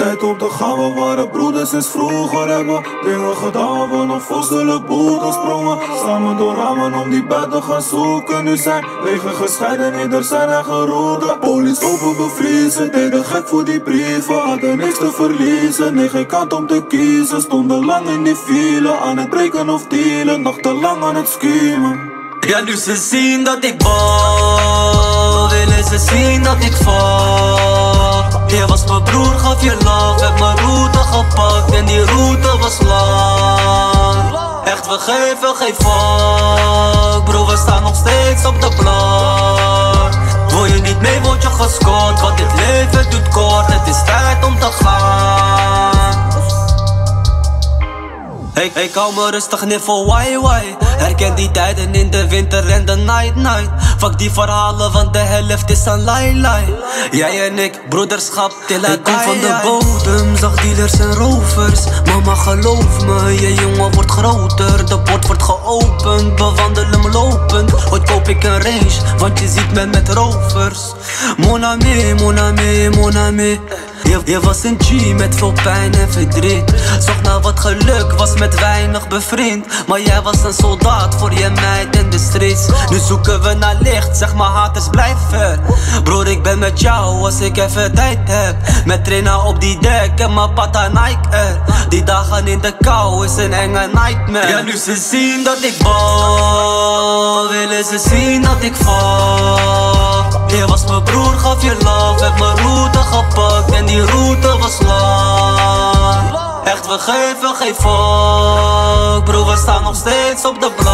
Tijd om te gaan, we waren broeders sinds vroeger. Hebben dingen gedaan, we nog vorstelijk boeren sprongen. Samen door ramen om die bed te gaan zoeken. Nu zijn wegen gescheiden, ieder zijn eigen route. Police open bevriezen, deden gek voor die brieven. Hadden niks te verliezen, nee geen kant om te kiezen. Stonden lang in die file, aan het breken of dealen. Nachtenlang aan het schemen Ja, nu ze zien dat ik bal Willen ze zien dat ik val Je was mijn broer, gaf je love. Heb mijn route gepakt en die route was lang. Echt, we geven geen fuck. Bro, we staan nog steeds op de blok Wil je niet mee, word je gescoord. Want dit leven doet kort, het is tijd om te gaan Hey, ik hou me rustig neer voor why why Herken die tijden in de winter en de night night. Fuck die verhalen, want de helft is aan lai lai Jij en ik, broederschap till I Ik kom van de bodem, zag dealers en rovers. Mama geloof me, je jongen wordt groter. De poort wordt geopend, bewandel hem lopend. Ooit koop ik een range, want je ziet me met rovers. Mon ami, mon ami, mon ami je, was een G met veel pijn en verdriet. Zocht naar wat geluk, was met weinig bevriend. Maar jij was een soldaat voor je meid in de streets. Nu zoeken we naar licht, zeg maar haters blijf ver Broer ik ben met jou als ik even tijd heb. Met trainen op die dek en mijn pata Nike. Air Die dagen in de kou is een enge nightmare. Ja nu ze zien dat ik bal Willen ze zien dat ik val. Je was mijn broer, gaf je love Heb mijn route en die route was lang. Echt, we geven geen fuck. Bro, we staan nog steeds op de blok